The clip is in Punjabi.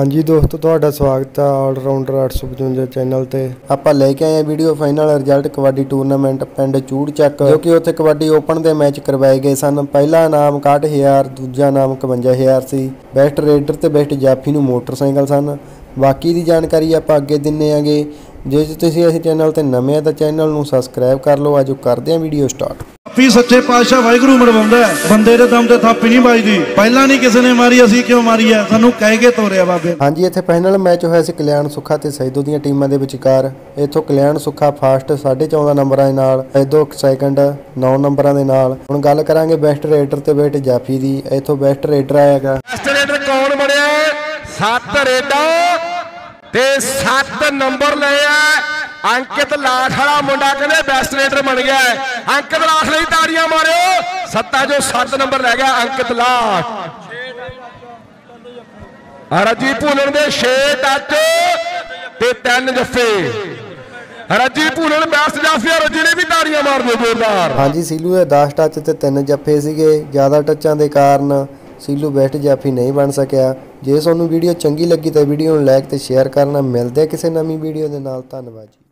ਹਾਂਜੀ ਦੋਸਤੋ, ਤੁਹਾਡਾ ਸਵਾਗਤ ਹੈ ਆਲਰਾਊਂਡਰ 855 ਚੈਨਲ ਤੇ। ਆਪਾਂ ਲੈ ਕੇ ਆਏ ਹਾਂ video final result kabaddi tournament ਪਿੰਡ ਚੂੜਚੱਕ, ਜੋ ਕਿ ਉੱਥੇ ਕਬੱਡੀ ਓਪਨ ਦੇ ਮੈਚ ਕਰਵਾਏ ਗਏ ਸਨ। ਪਹਿਲਾ ਨਾਮ 61000 ਦੂਜਾ ਨਾਮ 51000 ਸੀ। ਬੈਸਟ ਰੇਡਰ ਤੇ ਬੈਸਟ ਜਾਫੀ ਨੂੰ ਮੋਟਰਸਾਈਕਲ ਸਨ। ਬਾਕੀ ਦੀ ਜਾਣਕਾਰੀ ਆਪਾਂ ਅੱਗੇ ਦਿੰਨੇ ਆਂਗੇ। ਜੇ ਤੁਸੀਂ ਅਸੀਂ ਚੈਨਲ ਤੇ ਨਵੇਂ ਆ ਤਾਂ ਚੈਨਲ ਨੂੰ ਸਬਸਕ੍ਰਾਈਬ ਕਰ ਲਓ। ਆਜੋ ਕਰਦੇ ਹਾਂ ਵੀਡੀਓ ਸਟਾਰਟ ਥਾਪੀ ਸੱਚੇ ਪਾਤਸ਼ਾਹ ਵਾਹਿਗੁਰੂ ਮਰਵਾਉਂਦਾ। ਬੰਦੇ ਦੇ ਦਮ ਤੇ ਥਾਪੀ ਨਹੀਂ ਵੱਜਦੀ। ਪਹਿਲਾਂ ਨਹੀਂ ਕਿਸੇ ਨੇ ਮਾਰੀ ਅਸੀਂ ਕਿਉਂ ਮਾਰੀ ਹੈ? ਸਾਨੂੰ ਕਹਿ ਕੇ ਤੋਰਿਆ ਬਾਬੇ। ਹਾਂਜੀ ਇੱਥੇ ਫਾਈਨਲ ਮੈਚ ਹੋਇਆ ਸੀ ਕਲਿਆਣ ਸੁੱਖਾ ਤੇ ਸੈਦੋ ਦੀਆਂ ਟੀਮਾਂ ਦੇ ਵਿਚਕਾਰ। ਇੱਥੋਂ ਕਲਿਆਣ ਸੁੱਖਾ ਫਾਸਟ 14.5 ਨੰਬਰਾਂ ਦੇ ਨਾਲ ਸੈਦੋ ਸੈਕੰਡ 9 ਨੰਬਰਾਂ ਦੇ ਨਾਲ। ਹੁਣ ਗੱਲ ਕਰਾਂਗੇ ਬੈਸਟ ਰੇਡਰ ਤੇ ਬੈਸਟ ਜਾਫੀ ਦੀ। ਇੱਥੋਂ ਬੈਸਟ ਰੇਡਰ ਆਏਗਾ ਬੈਸਟ ਰੇਡਰ ਕੌਣ ਬਣਿਆ? ਸੱਤ ਰੇਡਾ ਤੇ 7 ਨੰਬਰ ਲਏ ਆ। ਅੰਕਿਤ ਲਾਠ ਵਾਲਾ ਮੁੰਡਾ ਕਹਿੰਦੇ ਬੈਸਟ ਰੇਡਰ ਬਣ ਗਿਆ ਹੈ। ਅੰਕਿਤ ਲਾਠ ਲਈ ਤਾੜੀਆਂ ਮਾਰਿਓ। ਸੱਤਾ ਜੋ 7 ਨੰਬਰ ਲੈ ਗਿਆ ਅੰਕਿਤ ਲਾਠ। ਰਜੀ ਭੂਲਣ ਦੇ 6 ਟੱਚ ਤੇ 3 ਜੱਫੇ। ਰਜੀ ਭੂਲਣ ਬੈਸਟ ਜਾਫੀ ਰਜੀ ਨੇ ਵੀ ਤਾੜੀਆਂ ਮਾਰ ਜ਼ੋਰਦਾਰ। ਹਾਂਜੀ, ਸੀਲੂ ਦੇ 10 ਟੱਚ ਤੇ 3 ਜੱਫੇ ਸੀਗੇ। ਜ਼ਿਆਦਾ ਟੱਚਾਂ ਦੇ ਕਾਰਨ ਸੀਲੂ ਬੈਸਟ ਜਾਫੀ ਨਹੀਂ ਬਣ ਸਕਿਆ। ਜੇ ਤੁਹਾਨੂੰ ਵੀਡੀਓ ਚੰਗੀ ਲੱਗੀ ਤਾਂ ਵੀਡੀਓ ਨੂੰ ਲਾਈਕ ਤੇ ਸ਼ੇਅਰ ਕਰਨਾ। ਮਿਲਦੇ ਕਿਸੇ ਨਵੀਂ ਵੀਡੀਓ ਦੇ ਨਾਲ। ਧੰਨਵਾਦ ਜੀ।